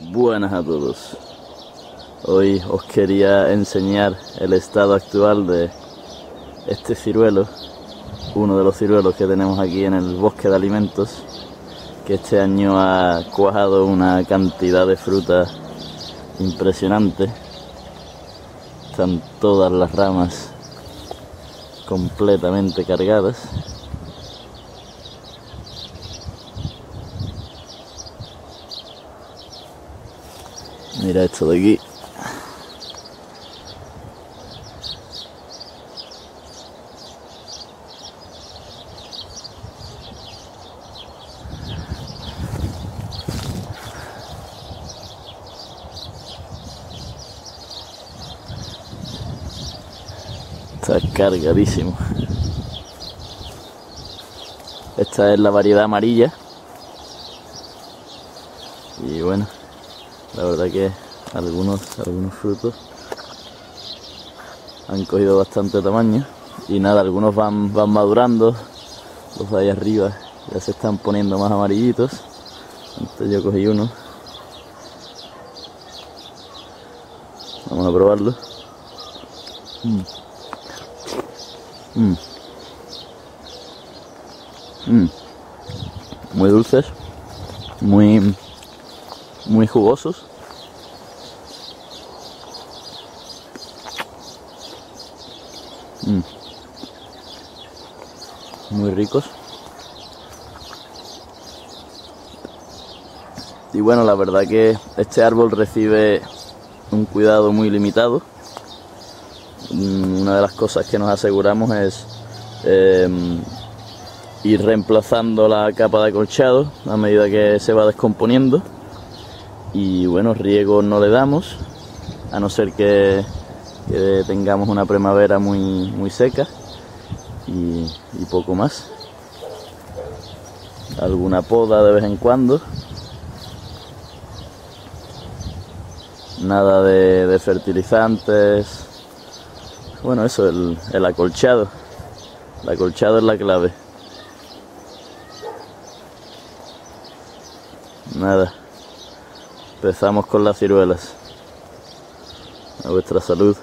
Buenas a todos. Hoy os quería enseñar el estado actual de este ciruelo, uno de los ciruelos que tenemos aquí en el bosque de alimentos, que este año ha cuajado una cantidad de fruta impresionante. Están todas las ramas completamente cargadas. Mira esto de aquí. Está cargadísimo. Esta es la variedad amarilla. Y bueno, la verdad que algunos, algunos frutos han cogido bastante tamaño. Y nada, algunos van, van madurando. Los de ahí arriba ya se están poniendo más amarillitos. Entonces yo cogí uno. Vamos a probarlo. Mm. Mm. Mm. Muy dulces, muy, muy jugosos. Mm. Muy ricos. Y bueno, la verdad que este árbol recibe un cuidado muy limitado. Mm, Una de las cosas que nos aseguramos es eh, ir reemplazando la capa de acolchado a medida que se va descomponiendo. Y bueno, riego no le damos, a no ser que, tengamos una primavera muy, muy seca y, y poco más. Alguna poda de vez en cuando. Nada de, de fertilizantes. Bueno, eso, el, el acolchado. El acolchado es la clave. Nada. Empezamos con las ciruelas. A vuestra salud.